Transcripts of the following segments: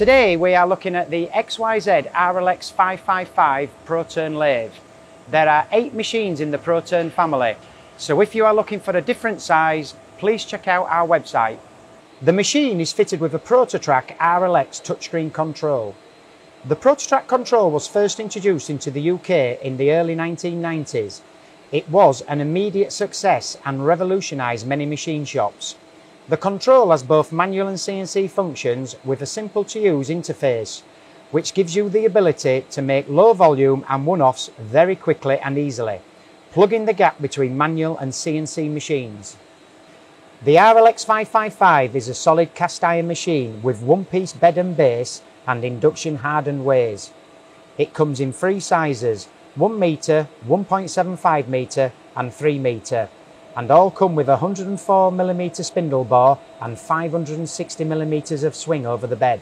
Today we are looking at the XYZ RLX 555 ProTurn lathe. There are eight machines in the ProTurn family, so if you are looking for a different size, please check out our website. The machine is fitted with a ProtoTRAK RLX touchscreen control. The ProtoTRAK control was first introduced into the UK in the early 1990s. It was an immediate success and revolutionised many machine shops. The control has both manual and CNC functions with a simple to use interface, which gives you the ability to make low volume and one-offs very quickly and easily, plugging the gap between manual and CNC machines. The RLX 555 is a solid cast iron machine with one-piece bed and base and induction hardened ways. It comes in three sizes, 1 metre, 1.75 metre and 3 metre and all come with a 104mm spindle bore and 560mm of swing over the bed.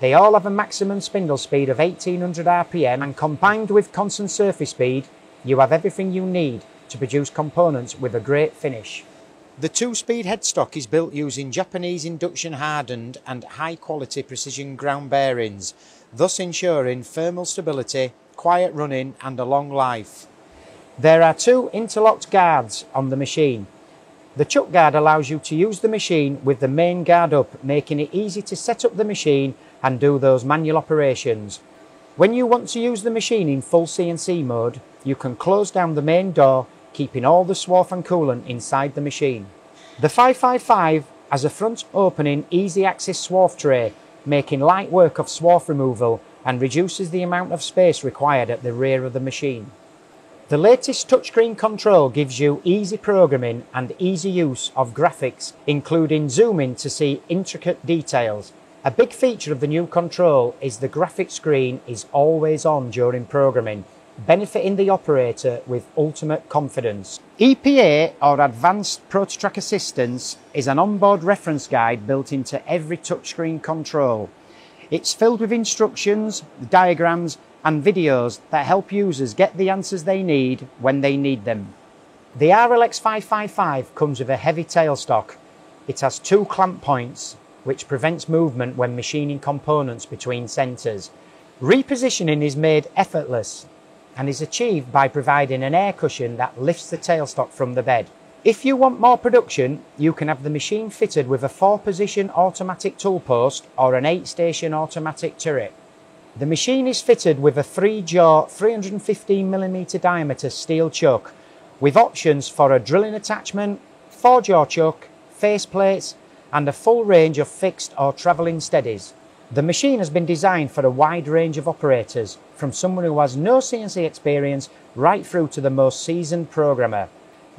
They all have a maximum spindle speed of 1800 RPM and combined with constant surface speed, you have everything you need to produce components with a great finish. The two-speed headstock is built using Japanese induction hardened and high quality precision ground bearings, thus ensuring thermal stability, quiet running and a long life. There are two interlocked guards on the machine. The chuck guard allows you to use the machine with the main guard up, making it easy to set up the machine and do those manual operations. When you want to use the machine in full CNC mode, you can close down the main door keeping all the swarf and coolant inside the machine. The 555 has a front opening easy access swarf tray, making light work of swarf removal and reduces the amount of space required at the rear of the machine. The latest touchscreen control gives you easy programming and easy use of graphics, including zooming to see intricate details. A big feature of the new control is the graphic screen is always on during programming, benefiting the operator with ultimate confidence. APA or Advanced ProtoTRAK Assistance is an onboard reference guide built into every touchscreen control. It's filled with instructions, diagrams and videos that help users get the answers they need when they need them. The RLX 555 comes with a heavy tailstock. It has two clamp points which prevents movement when machining components between centres. Repositioning is made effortless and is achieved by providing an air cushion that lifts the tailstock from the bed. If you want more production, you can have the machine fitted with a four position automatic tool post or an eight station automatic turret. The machine is fitted with a three jaw 315mm diameter steel chuck with options for a drilling attachment, four jaw chuck, face plates and a full range of fixed or travelling steadies. The machine has been designed for a wide range of operators, from someone who has no CNC experience right through to the most seasoned programmer.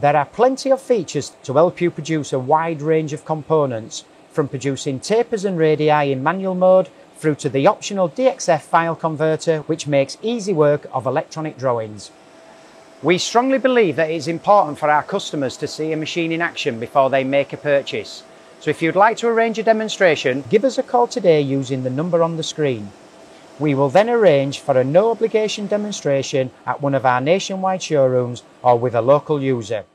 There are plenty of features to help you produce a wide range of components, from producing tapers and radii in manual mode through to the optional DXF file converter which makes easy work of electronic drawings. We strongly believe that it is important for our customers to see a machine in action before they make a purchase. So if you'd like to arrange a demonstration, give us a call today using the number on the screen. We will then arrange for a no obligation demonstration at one of our nationwide showrooms or with a local user.